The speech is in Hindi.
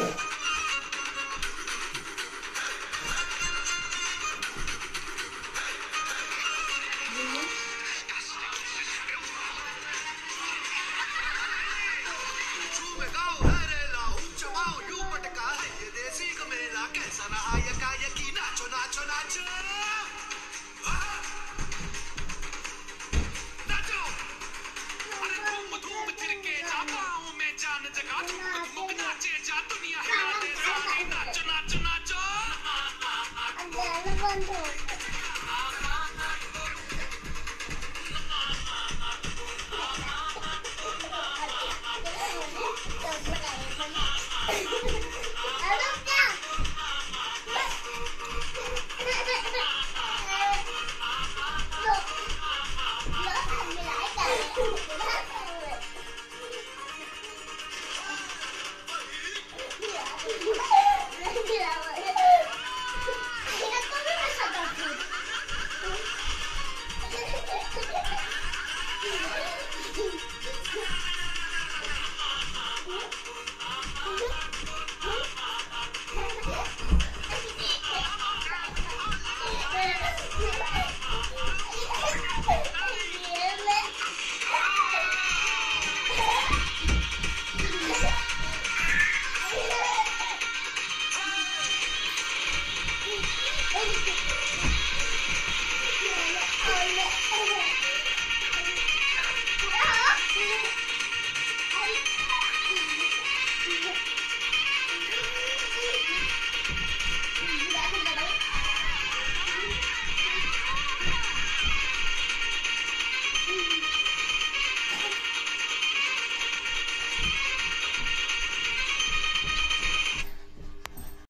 Oh. जगा झुमक मुक नाचे जा दुनिया हिला दे सारी नाचो नाचो नाचो